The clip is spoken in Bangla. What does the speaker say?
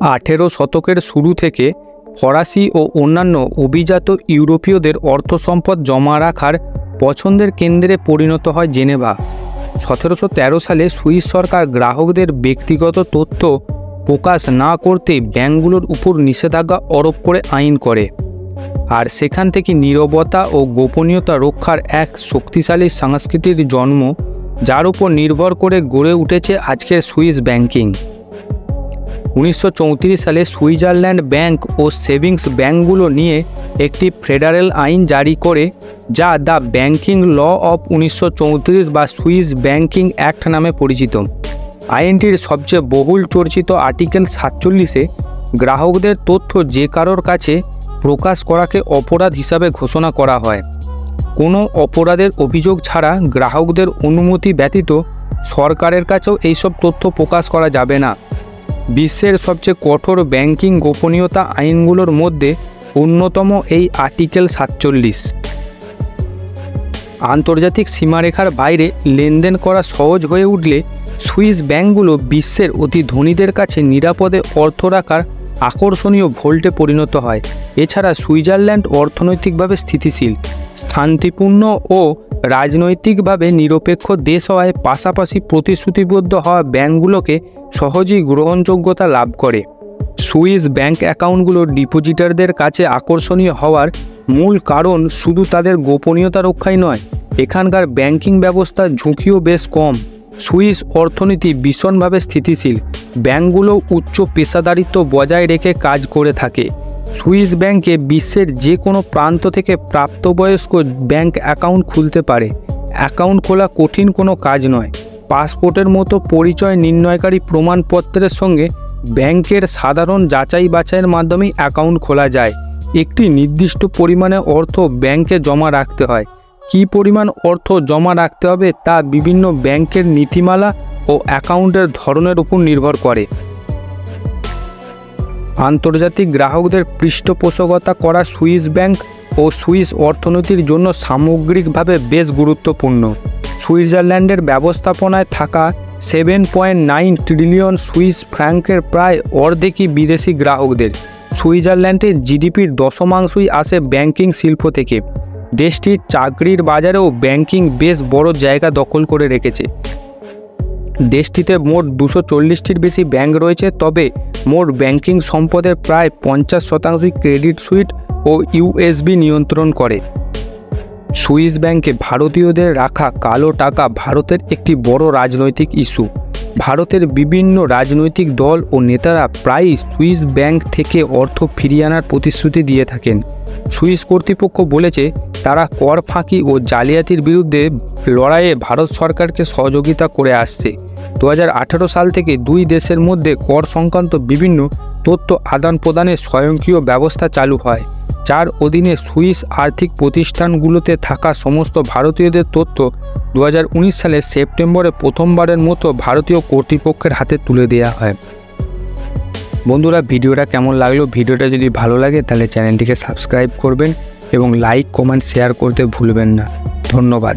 আঠেরো শতকের শুরু থেকে ফরাসি ও অন্যান্য অভিজাত ইউরোপীয়দের অর্থ সম্পদ জমা রাখার পছন্দের কেন্দ্রে পরিণত হয় জেনেভা। সতেরোশো তেরো সালে সুইস সরকার গ্রাহকদের ব্যক্তিগত তথ্য প্রকাশ না করতে ব্যাংকগুলোর উপর নিষেধাজ্ঞা আরোপ করে আইন করে। আর সেখান থেকে নীরবতা ও গোপনীয়তা রক্ষার এক শক্তিশালী সংস্কৃতির জন্ম যার উপর নির্ভর করে গড়ে উঠেছে আজকের সুইস ব্যাংকিং। উনিশশো চৌত্রিশ সালে সুইজারল্যান্ড ব্যাংক ও সেভিংস ব্যাংকগুলো নিয়ে একটি ফেডারেল আইন জারি করে, যা দ্য ব্যাংকিং ল অফ উনিশশো চৌত্রিশ বা সুইস ব্যাংকিং অ্যাক্ট নামে পরিচিত। আইনটির সবচেয়ে বহুল চর্চিত আর্টিকেল সাতচল্লিশে গ্রাহকদের তথ্য যে কারোর কাছে প্রকাশ করাকে অপরাধ হিসাবে ঘোষণা করা হয়। কোনো অপরাধের অভিযোগ ছাড়া গ্রাহকদের অনুমতি ব্যতীত সরকারের কাছেও এইসব তথ্য প্রকাশ করা যাবে না। বিশ্বের সবচেয়ে কঠোর ব্যাংকিং গোপনীয়তা আইনগুলোর মধ্যে অন্যতম এই আর্টিকেল সাতচল্লিশ। আন্তর্জাতিক সীমারেখার বাইরে লেনদেন করা সহজ হয়ে উঠলে সুইস ব্যাংকগুলো বিশ্বের অতি ধনীদের কাছে নিরাপদে অর্থ রাখার আকর্ষণীয় ভোল্টে পরিণত হয়। এছাড়া সুইজারল্যান্ড অর্থনৈতিকভাবে স্থিতিশীল। শান্তিপূর্ণ ও রাজনৈতিকভাবে নিরপেক্ষ দেশ হওয়ায় পাশাপাশি প্রতিশ্রুতিবদ্ধ হওয়া ব্যাংকগুলোকে সহজেই গ্রহণযোগ্যতা লাভ করে। সুইস ব্যাংক অ্যাকাউন্টগুলো ডিপোজিটারদের কাছে আকর্ষণীয় হওয়ার মূল কারণ শুধু তাদের গোপনীয়তা রক্ষাই নয়, এখানকার ব্যাংকিং ব্যবস্থার ঝুঁকিও বেশ কম। সুইস অর্থনীতি ভীষণভাবে স্থিতিশীল। ব্যাংকগুলো উচ্চ পেশাদারিত্ব বজায় রেখে কাজ করে থাকে। সুইস ব্যাংকে বিশ্বের যে কোনো প্রান্ত থেকে প্রাপ্তবয়স্ক ব্যাংক অ্যাকাউন্ট খুলতে পারে। অ্যাকাউন্ট খোলা কঠিন কোনো কাজ নয়। পাসপোর্টের মতো পরিচয় নির্ণয়কারী প্রমাণপত্রের সঙ্গে ব্যাংকের সাধারণ যাচাই বাছাইয়ের মাধ্যমেই অ্যাকাউন্ট খোলা যায়। একটি নির্দিষ্ট পরিমাণে অর্থ ব্যাংকে জমা রাখতে হয়। কী পরিমাণ অর্থ জমা রাখতে হবে তা বিভিন্ন ব্যাংকের নীতিমালা ও অ্যাকাউন্টের ধরনের উপর নির্ভর করে। আন্তর্জাতিক গ্রাহকদের পৃষ্ঠপোষকতা করা সুইস ব্যাংক ও সুইস অর্থনীতির জন্য সামগ্রিকভাবে বেশ গুরুত্বপূর্ণ। সুইজারল্যান্ডের ব্যবস্থাপনায় থাকা seven point nine trillion Swiss ফ্র্যাঙ্কের প্রায় অর্ধেকই বিদেশি গ্রাহকদের। সুইজারল্যান্ডের জিডিপির দশমাংশই আসে ব্যাংকিং শিল্প থেকে। দেশটির চাকরির বাজারেও ব্যাংকিং বেশ বড় জায়গা দখল করে রেখেছে। দেশটিতে মোট দুশো চল্লিশটির বেশি ব্যাংক রয়েছে, তবে মোট ব্যাংকিং সম্পদের প্রায় পঞ্চাশ শতাংশই ক্রেডিট সুইট ও ইউএসবি নিয়ন্ত্রণ করে। সুইস ব্যাংকে ভারতীয়দের রাখা কালো টাকা ভারতের একটি বড় রাজনৈতিক ইস্যু। ভারতের বিভিন্ন রাজনৈতিক দল ও নেতারা প্রায়ই সুইস ব্যাংক থেকে অর্থ ফিরিয়ে আনার প্রতিশ্রুতি দিয়ে থাকেন। সুইস কর্তৃপক্ষ বলেছে, তারা কর ফাঁকি ও জালিয়াতির বিরুদ্ধে লড়াইয়ে ভারত সরকারকে সহযোগিতা করে আসছে। দু হাজার আঠারো সাল থেকে দুই দেশের মধ্যে কর সংক্রান্ত বিভিন্ন তথ্য আদান প্রদানের স্বয়ংক্রিয় ব্যবস্থা চালু হয়, যার অধীনে সুইস আর্থিক প্রতিষ্ঠানগুলোতে থাকা সমস্ত ভারতীয়দের তথ্য দু হাজার উনিশ সালের সেপ্টেম্বরে প্রথমবারের মতো ভারতীয় কর্তৃপক্ষের হাতে তুলে দেওয়া হয়। বন্ধুরা, ভিডিওটা কেমন লাগল? ভিডিওটা যদি ভালো লাগে, তাহলে চ্যানেলটিকে সাবস্ক্রাইব করবেন এবং লাইক, কমেন্ট, শেয়ার করতে ভুলবেন না। ধন্যবাদ।